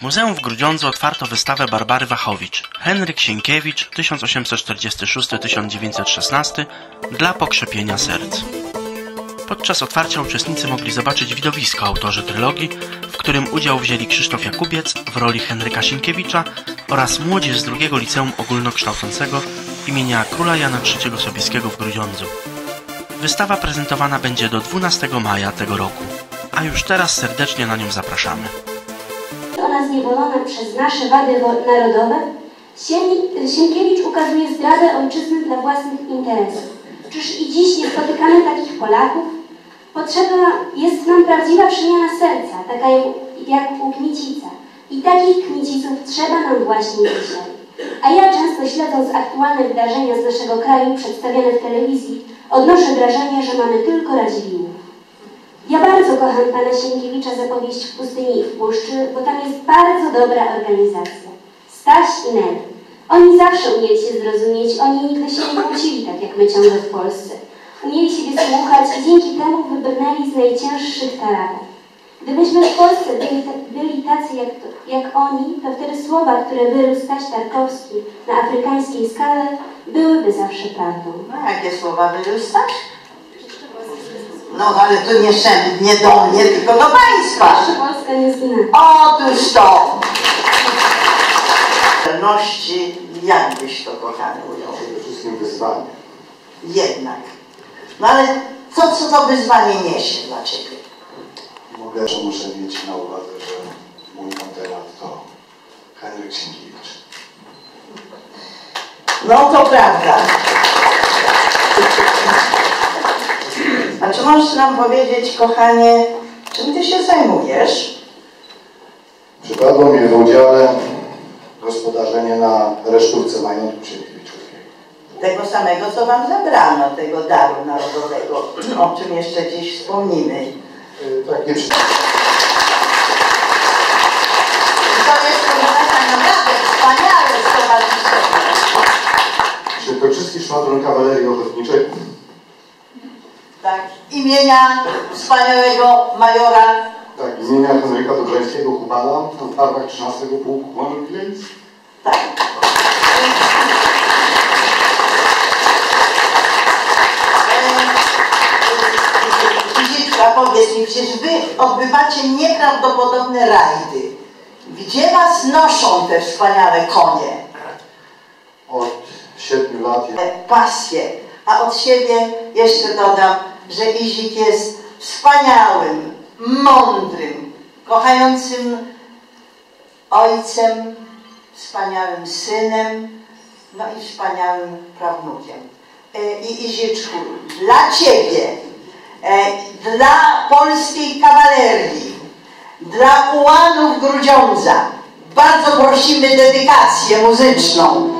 Muzeum w Grudziądzu otwarto wystawę Barbary Wachowicz Henryk Sienkiewicz 1846-1916 dla pokrzepienia serc. Podczas otwarcia uczestnicy mogli zobaczyć widowisko autorzy trylogii, w którym udział wzięli Krzysztof Jakubiec w roli Henryka Sienkiewicza oraz młodzież z drugiego liceum ogólnokształcącego imienia Króla Jana III Sobieskiego w Grudziądzu. Wystawa prezentowana będzie do 12 maja tego roku, a już teraz serdecznie na nią zapraszamy. Ona zniewolona przez nasze wady narodowe, Sien- Sienkiewicz ukazuje zdradę ojczyzny dla własnych interesów. Czyż i dziś nie spotykamy takich Polaków? Potrzebna jest nam prawdziwa przemiana serca, taka jak, u Kmicica. I takich Kmiciców trzeba nam właśnie dzisiaj. A ja często śledząc aktualne wydarzenia z naszego kraju przedstawiane w telewizji, odnoszę wrażenie, że mamy tylko Radziwiłłów. Ja bardzo kocham pana Sienkiewicza za powieść w pustyni i w puszczy, bo tam jest bardzo dobra organizacja. Staś i Nel. Oni zawsze umieli się zrozumieć, oni nigdy się nie kłócili tak jak my ciągle w Polsce. Umieli siebie słuchać i dzięki temu wybrnęli z najcięższych tarapek. Gdybyśmy w Polsce byli, byli tacy jak, jak oni, to wtedy słowa, które wyrósł Staś Tarkowski na afrykańskiej skale, byłyby zawsze prawdą. No jakie słowa wyrzucasz? No ale to nie szem, nie do mnie, tylko do Państwa. Polska nie zginęła. Otóż to. Pewności, jak byś to kochany ujął? Przede wszystkim wyzwanie. Jednak. No ale co, co to wyzwanie niesie dla Ciebie? Mogę, że muszę mieć na uwadze, że mój moderat to Henryk Sienkiewicz. No to prawda. A czy możesz nam powiedzieć, kochanie, czym Ty się zajmujesz? Przypadło mi w udziale gospodarzenie na resztówce majątku Sienkiewiczowskiego. Tego samego, co Wam zabrano, tego daru narodowego, o czym jeszcze dziś wspomnimy. Yy, Tak nie przy... Świętokrzyski Szwadron Kawalerii Ochotniczej Tak, imienia wspaniałego majora tak, imienia Henryka Dobrzańskiego Hubala w barwach 13 Pułku Wileńskich. Tak. Fizyka, powiedz mi, przecież wy odbywacie nieprawdopodobne rajdy. Gdzie was noszą te wspaniałe konie? Od 7 lat Pasje. A od siebie jeszcze dodam, że Izik jest wspaniałym, mądrym, kochającym ojcem, wspaniałym synem, no i wspaniałym prawnukiem. E, I Iziczku, dla Ciebie, e, dla polskiej kawalerii, dla ułanów Grudziądza bardzo prosimy dedykację muzyczną.